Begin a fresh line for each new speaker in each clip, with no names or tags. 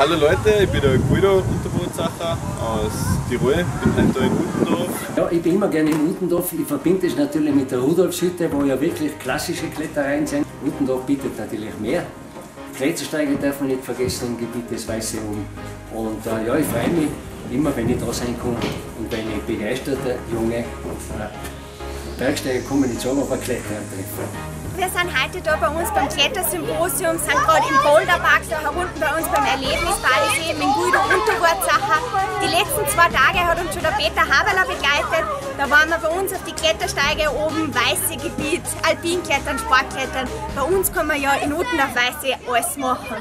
Hallo Leute, ich bin der Guido Unterbootsacher aus Tirol, bin heute in Utendorf.
Ja, ich bin immer gerne in Utendorf. Ich verbinde es natürlich mit der Rudolfshütte, wo ja wirklich klassische Klettereien sind. Utendorf bietet natürlich mehr. Klettersteige darf man nicht vergessen im Gebiet des Weiße Um. Und äh, ja, ich freue mich immer, wenn ich da sein kann und wenn ich begeisterte junge Bergsteiger kommen, nicht sagen, aber Kletterer treffe.
Wir sind heute da bei uns beim Klettersymposium, sind gerade im Boulderpark da herunten bei uns beim Erlebnisbadesee mit Guido Unterwurzacher. Die letzten zwei Tage hat uns schon der Peter Haberler begleitet. Da waren wir bei uns auf die Klettersteige oben, weiße Gebiet, Alpinklettern, Sportklettern. Bei uns kann man ja in Utendorf Weiße alles machen.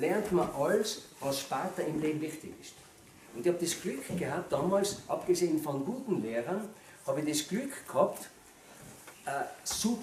Lernt man alles, was später im Leben wichtig ist. Und ich habe das Glück gehabt, damals, abgesehen von guten Lehrern, habe ich das Glück gehabt, äh, super